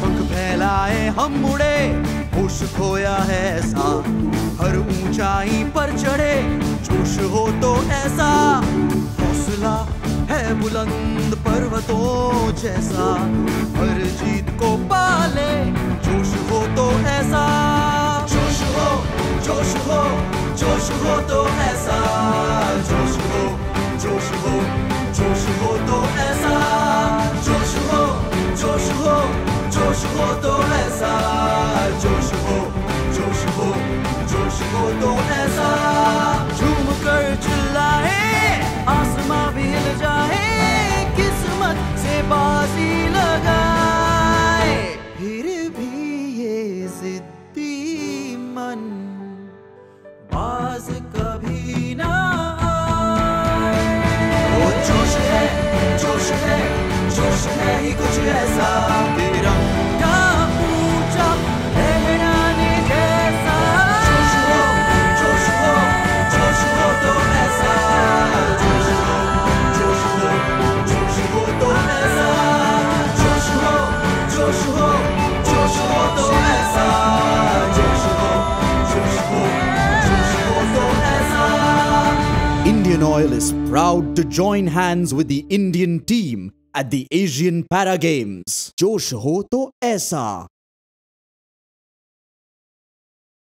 पंख फैलाए हम मुड़े होश खोया है ऐसा। हर ऊंचाई पर चढ़े, जोश हो तो ऐसा। हौसला है बुलंद पर्वतों जैसा। हर जीत को पाले, जोश हो तो ऐसा। जोश हो जोश हो जोश हो तो ऐसा। हो तो ऐसा झूम कर चिल्लाए, आसमां भी हिल किस्मत से बाजी लगाए। फिर भी ये जिद्दी मन बाज Indian Oil is proud to join hands with the Indian team at the Asian Para Games. Josh ho to aisa.